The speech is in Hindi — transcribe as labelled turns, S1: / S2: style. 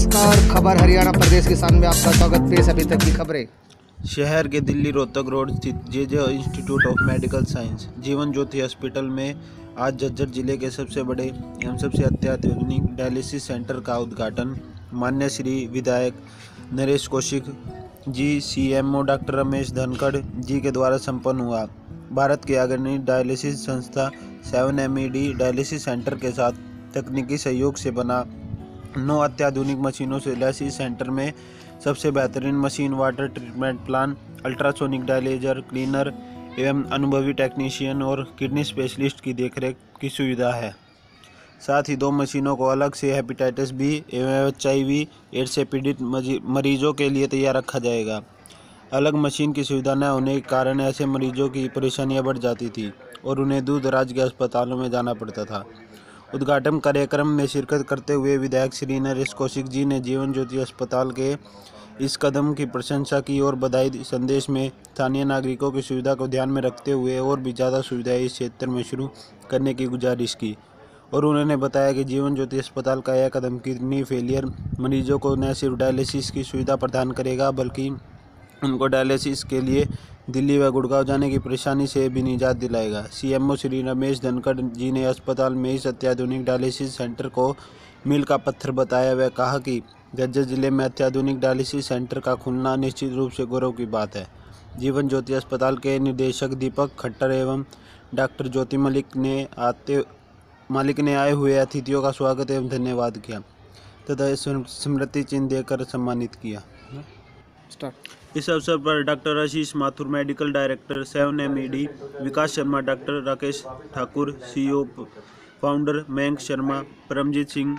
S1: नमस्कार, खबर हरियाणा प्रदेश किसान में आपका स्वागत, पेश अभी तक की खबरें।
S2: शहर के दिल्ली रोहतक रोड स्थित J J institute of medical science, Jeevan Jyoti hospital में आज झज्जर ज़िले के सबसे बड़े एवं सबसे अत्याधुनिक डायलिसिस सेंटर का उद्घाटन मान्य श्री विधायक नरेश कौशिक जी सीएमओ डॉक्टर रमेश धनखड़ जी के द्वारा संपन्न हुआ। भारत की अग्रणी डायलिसिस संस्था सेवन एम डायलिसिस सेंटर के साथ तकनीकी सहयोग से बना नौ अत्याधुनिक मशीनों से लैस इस सेंटर में सबसे बेहतरीन machine water treatment plan, ultrasonic dialyser, cleaner एवं अनुभवी टेक्नीशियन और किडनी स्पेशलिस्ट की देखरेख की सुविधा है। साथ ही दो मशीनों को अलग से हेपेटाइटिस बी एवं एच आई वी एड्स से पीड़ित मरीजों के लिए तैयार रखा जाएगा। अलग मशीन की सुविधा न होने के कारण ऐसे मरीजों की परेशानियाँ बढ़ जाती थी और उन्हें दूर दराज के अस्पतालों में जाना पड़ता था। उद्घाटन कार्यक्रम में शिरकत करते हुए विधायक श्री नरेश कौशिक जी ने जीवन ज्योति अस्पताल के इस कदम की प्रशंसा की और बधाई संदेश में स्थानीय नागरिकों की सुविधा को ध्यान में रखते हुए और भी ज़्यादा सुविधाएँ इस क्षेत्र में शुरू करने की गुजारिश की और उन्होंने बताया कि जीवन ज्योति अस्पताल का यह कदम किडनी फेलियर मरीजों को न सिर्फ़ डायलिसिस की सुविधा प्रदान करेगा, बल्कि उनको डायलिसिस के लिए दिल्ली व गुड़गांव जाने की परेशानी से भी निजात दिलाएगा। सीएमओ श्री रमेश धनखड़ जी ने अस्पताल में इस अत्याधुनिक डायलिसिस सेंटर को मील का पत्थर बताया व कहा कि झज्जर ज़िले में अत्याधुनिक डायलिसिस सेंटर का खुलना निश्चित रूप से गौरव की बात है। जीवन ज्योति अस्पताल के निदेशक दीपक खट्टर एवं डॉक्टर ज्योति मलिक ने आते, मालिक ने आए हुए अतिथियों का स्वागत एवं धन्यवाद किया तथा स्मृति चिन्ह देकर सम्मानित किया। इस अवसर पर doctor Ashish Mathur, medical director seven M Vikas Sharma, doctor Rakesh Thakur, CEO, founder Mayank Sharma, Paramjit Singh